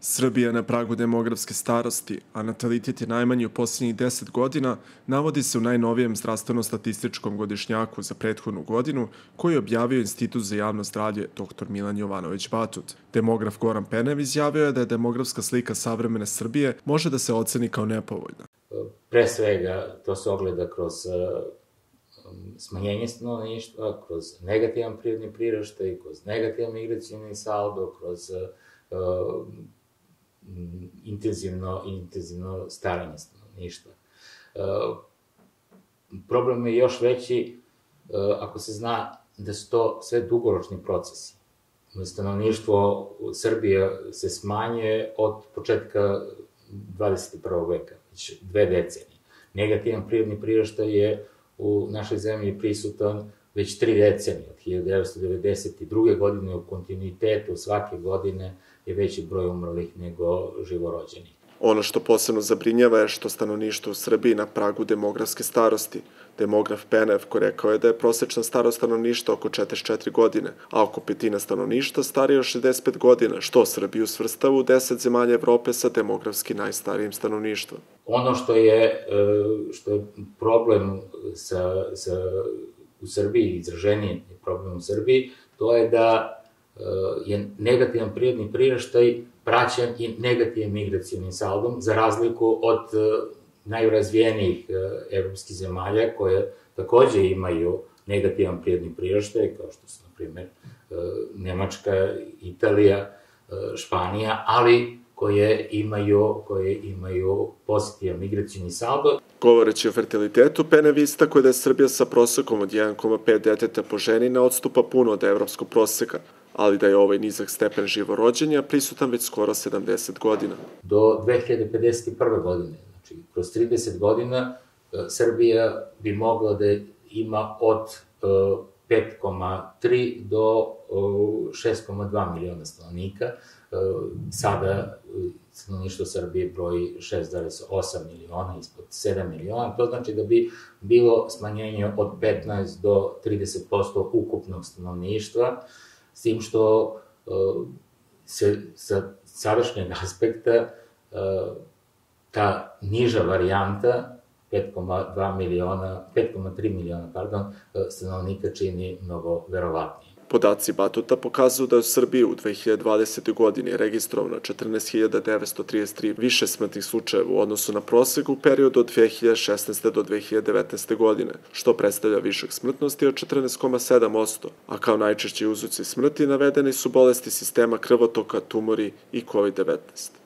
Srbija na pragu demografske starosti, a natalitet je najmanji u posljednjih 10 godina, navodi se u najnovijem zdravstveno-statističkom godišnjaku za prethodnu godinu, koji je objavio Institut za javno zdravlje dr. Milan Jovanović Batut. Demograf Goran Penev izjavio je da je demografska slika savremene Srbije može da se oceni kao nepovoljna. Pre svega, to se ogleda kroz uh, smanjenje stanovništva, kroz negativan prirodni priraštaj, kroz negativan migracijni saldo, kroz uh, intenzivno, intenzivno staranje stanovništva. E, problem je još veći e, ako se zna da su to sve dugoročni procesi. Stanovništvo Srbije se smanjuje od početka 21. veka, već dve decenije. Negativan prirodni priraštaj je u našoj zemlji prisutan već tri decenije, od 1992. godine u kontinuitetu svake godine je veći broj umrlih nego živorođenih. Ono što posebno zabrinjava je što stanovništvo u Srbiji na pragu demografske starosti. Demograf Penev ko rekao je da je prosečna starost stanovništva oko 44 godine, a oko petina stanovništva starije od 65 godina, što Srbiju svrstava u 10 zemalja Evrope sa demografski najstarijim stanovništvom. Ono što je, e, što je problem sa, sa, u Srbiji, izraženiji problem u Srbiji, to je da je negativan prirodni priraštaj praćen i negativnim migracijalnim saldom, za razliku od e, najrazvijenijih e, evropskih zemalja koje takođe imaju negativan prirodni priraštaj, kao što su, na primer, e, Nemačka, Italija, Španija, ali koje imaju, koje imaju pozitivan migracijni saldo. Govoreći o fertilitetu, Penev istakuje da je Srbija sa prosekom od 1,5 deteta po ženi ne odstupa puno od evropskog proseka, ali da je ovaj nizak stepen živorođenja prisutan već skoro 70 godina. Do 2051. godine, znači kroz 30 godina, e, Srbija bi mogla da ima od 5,3 e, do 6,2 miliona stanovnika. E, sada stanovništvo Srbije broji 6,8 miliona, ispod 7 miliona. To znači da bi bilo smanjenje od 15 do 30% ukupnog stanovništva s tim što uh, se sa sadašnjeg aspekta ta niža varijanta 5,2 miliona, 5,3 miliona, pardon, stanovnika čini mnogo verovatnije. Podaci Batuta pokazuju da je u Srbiji u 2020. godini registrovano 14.933 više smrtnih slučajeva u odnosu na prosek u periodu od 2016. do 2019. godine, što predstavlja višak smrtnosti od 14,7%, a kao najčešći uzroci smrti navedeni su bolesti sistema krvotoka, tumori i COVID-19.